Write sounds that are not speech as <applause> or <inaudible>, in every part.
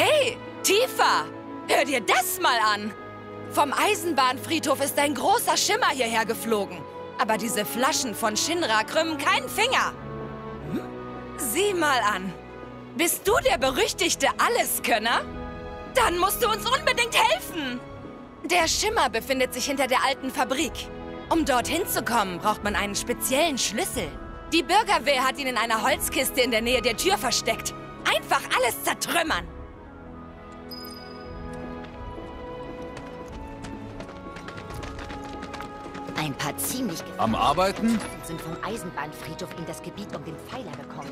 Hey, Tifa! Hör dir das mal an! Vom Eisenbahnfriedhof ist ein großer Schimmer hierher geflogen. Aber diese Flaschen von Shinra krümmen keinen Finger. Hm? Sieh mal an. Bist du der berüchtigte Alleskönner? Dann musst du uns unbedingt helfen. Der Schimmer befindet sich hinter der alten Fabrik. Um dorthin zu kommen, braucht man einen speziellen Schlüssel. Die Bürgerwehr hat ihn in einer Holzkiste in der Nähe der Tür versteckt. Einfach alles zertrümmern. Ein paar ziemlich Am Arbeiten? sind vom Eisenbahnfriedhof in das Gebiet um den Pfeiler gekommen.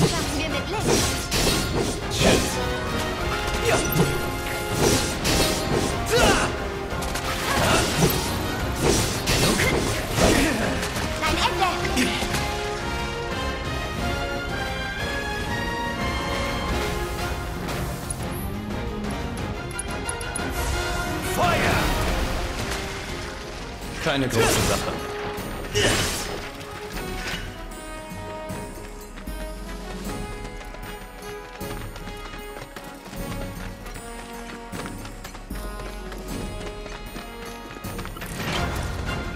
Das schaffen wir mit links.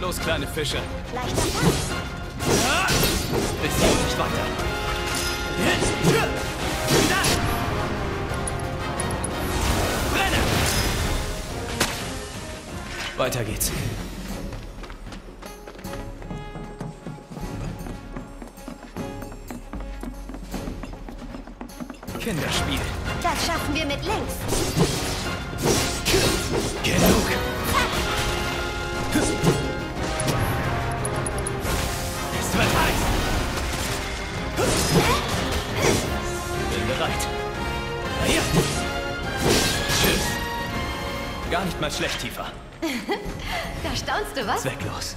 Los, kleine Fische. Leichter. Bis hier nicht weiter. Brenne! Weiter geht's. Kinderspiel. Das schaffen wir mit links. Genug. Gar nicht mal schlecht, Tifa. <laughs> Da staunst du was? Zwecklos.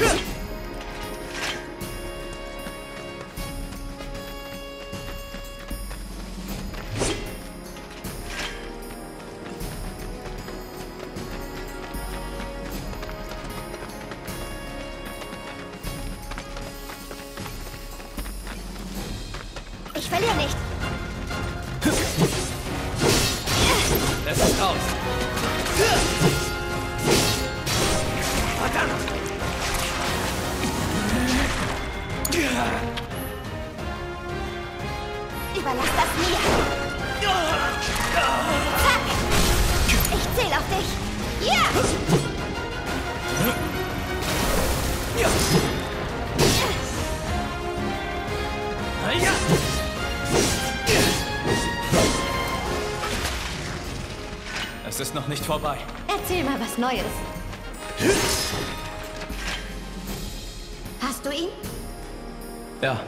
Ich was Neues. Hast du ihn? Ja.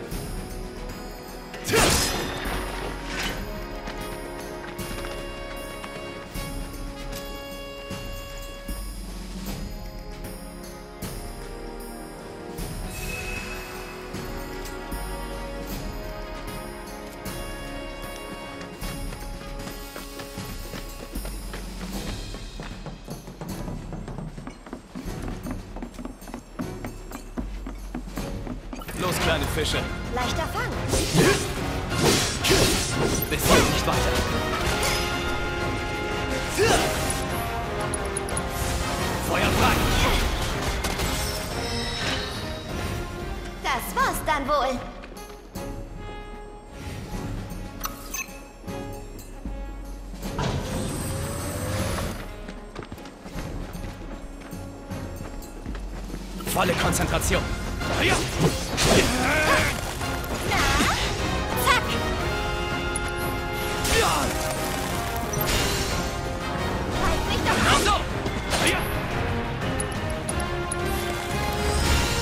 los, kleine Fische. Leichter Fang. Bis hier nicht weiter. Feuer frei. Das war's dann wohl. Volle Konzentration.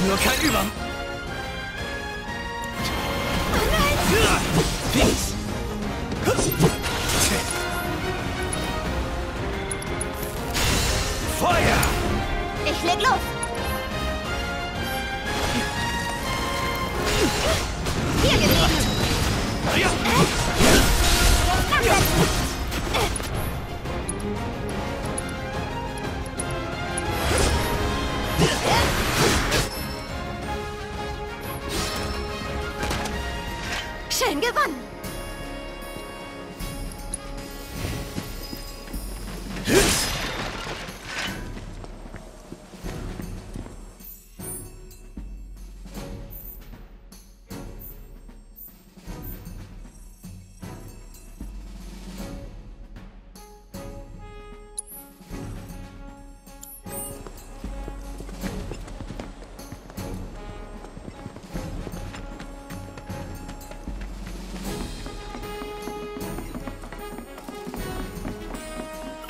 Nur kein Über... Feuer! Ich leg los! Huh?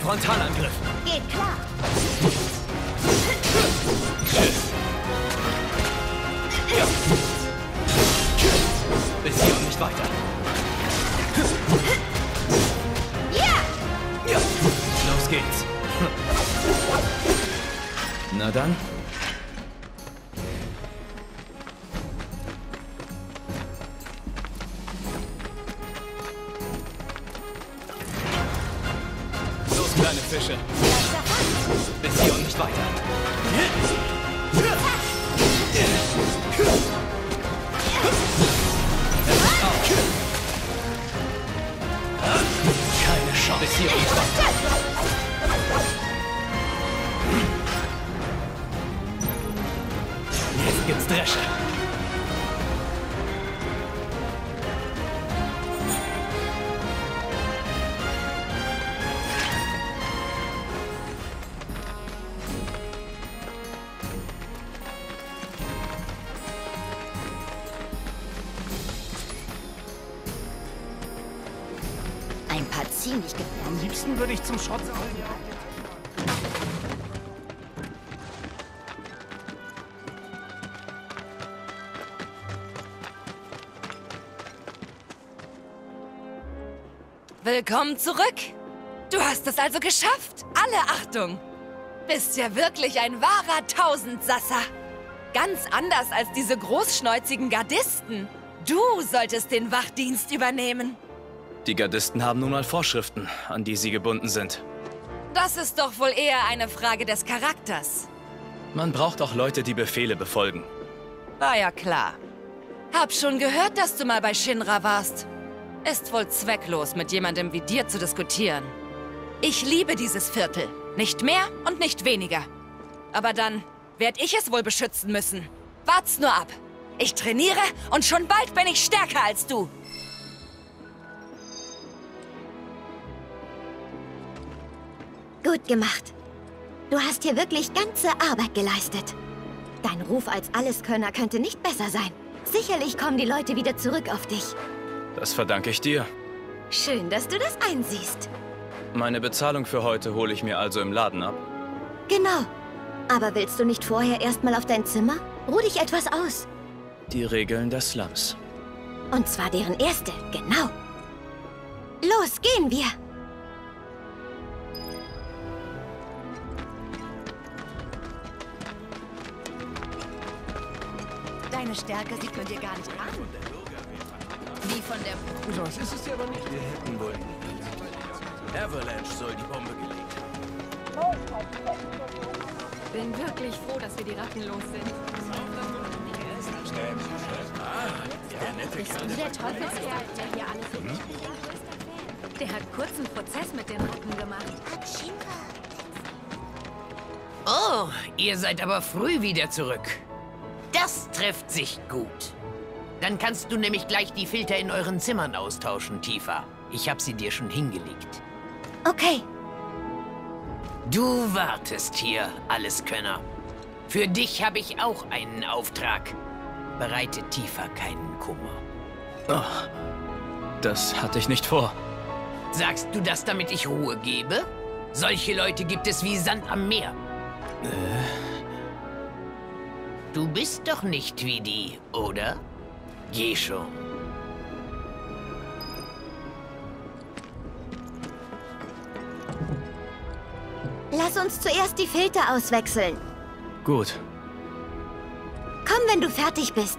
Frontalangriff. Geht klar! Bis hier und nicht weiter. Ja! Los geht's. Na dann. Kleine Fische. Bis hier und nicht weiter. Keine Chance. Bis hier und nicht weiter. Jetzt gibt's Dresche. Ziemlich ge Am liebsten würde ich zum Schrott. Willkommen zurück. Du hast es also geschafft. Alle Achtung. Bist ja wirklich ein wahrer Tausendsasser. Ganz anders als diese großschnäuzigen Gardisten. Du solltest den Wachdienst übernehmen. Die Gardisten haben nun mal Vorschriften, an die sie gebunden sind. Das ist doch wohl eher eine Frage des Charakters. Man braucht auch Leute, die Befehle befolgen. War ja klar. Hab schon gehört, dass du mal bei Shinra warst. Ist wohl zwecklos, mit jemandem wie dir zu diskutieren. Ich liebe dieses Viertel. Nicht mehr und nicht weniger. Aber dann werd ich es wohl beschützen müssen. Wart's nur ab. Ich trainiere und schon bald bin ich stärker als du. Gut gemacht. Du hast hier wirklich ganze Arbeit geleistet. Dein Ruf als Alleskönner könnte nicht besser sein. Sicherlich kommen die Leute wieder zurück auf dich. Das verdanke ich dir. Schön, dass du das einsiehst. Meine Bezahlung für heute hole ich mir also im Laden ab. Genau. Aber willst du nicht vorher erstmal auf dein Zimmer? Ruh dich etwas aus. Die Regeln des Slums. Und zwar deren erste, genau. Los, gehen wir. Deine Stärke sieht man dir gar nicht an. Wie von der... Sonst ist es dir aber nicht. Wir hätten wohl. Avalanche soll die Bombe gelegt haben. Bin wirklich froh, dass wir die Ratten los sind. Der nette Kerl. Der Teufelskerl, der hier alles Hm? Der hat kurzen Prozess mit den Ratten gemacht. Oh, ihr seid aber früh wieder zurück. Das trifft sich gut. Dann kannst du nämlich gleich die Filter in euren Zimmern austauschen, Tifa. Ich habe sie dir schon hingelegt. Okay, Du wartest hier, Alleskönner. Für dich habe ich auch einen Auftrag. Bereite Tifa keinen Kummer. Oh, das hatte ich nicht vor. Sagst du das, damit ich Ruhe gebe? Solche Leute gibt es wie Sand am Meer. Du bist doch nicht wie die, oder? Geh schon. Lass uns zuerst die Filter auswechseln. Gut. Komm, wenn du fertig bist.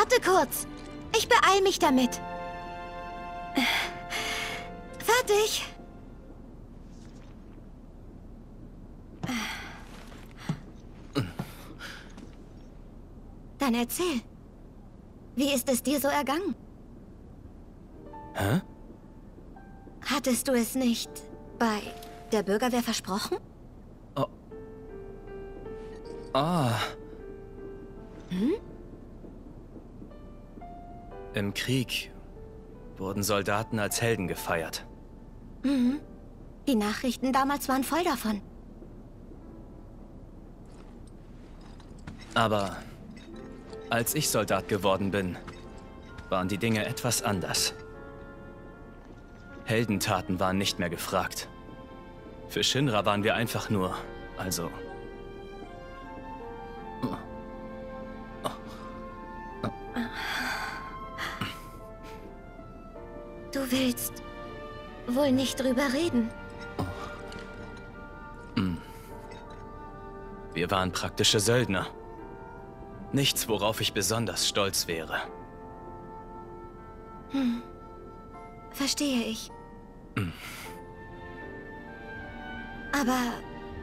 Warte kurz. Ich beeil mich damit. Fertig. Dann erzähl. Wie ist es dir so ergangen? Hä? Hattest du es nicht bei der Bürgerwehr versprochen? Ah. Im Krieg wurden Soldaten als Helden gefeiert. Die Nachrichten damals waren voll davon. Aber als ich Soldat geworden bin, waren die Dinge etwas anders. Heldentaten waren nicht mehr gefragt. Für Shinra waren wir einfach nur, also... willst wohl nicht drüber reden. Wir waren praktische Söldner. Nichts, worauf ich besonders stolz wäre. Verstehe ich. Aber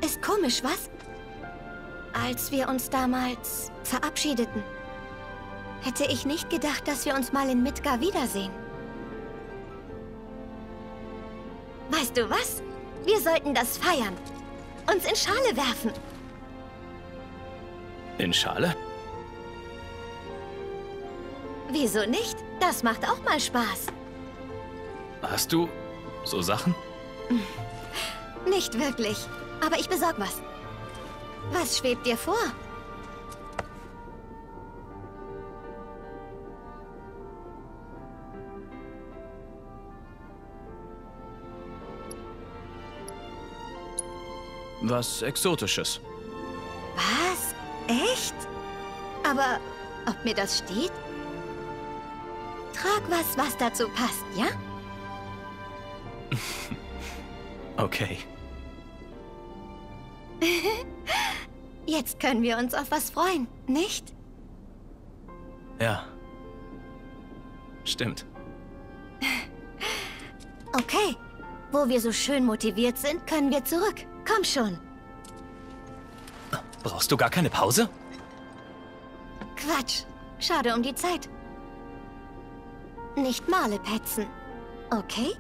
ist komisch, was? Als wir uns damals verabschiedeten, hätte ich nicht gedacht, dass wir uns mal in Midgar wiedersehen. Weißt du was? Wir sollten das feiern. Uns in Schale werfen. In Schale? Wieso nicht? Das macht auch mal Spaß. Hast du so Sachen? Nicht wirklich. Aber ich besorg was. Was schwebt dir vor? Was Exotisches. Was? Echt? Aber ob mir das steht? Trag was, was dazu passt, ja? <laughs> Okay. <laughs> Jetzt können wir uns auf was freuen, nicht? Ja. Stimmt. <laughs> Okay. Wo wir so schön motiviert sind, können wir zurück. Komm schon. Brauchst du gar keine Pause? Quatsch. Schade um die Zeit. Nicht Male petzen. Okay?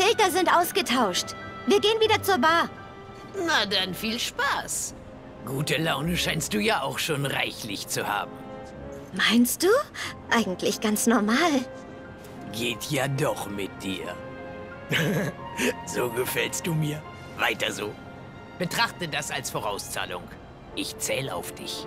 Filter sind ausgetauscht. Wir gehen wieder zur Bar. Na dann viel Spaß. Gute Laune scheinst du ja auch schon reichlich zu haben. Meinst du? Eigentlich ganz normal. Geht ja doch mit dir. <laughs> so gefällst du mir. Weiter so. Betrachte das als Vorauszahlung. Ich zähle auf dich.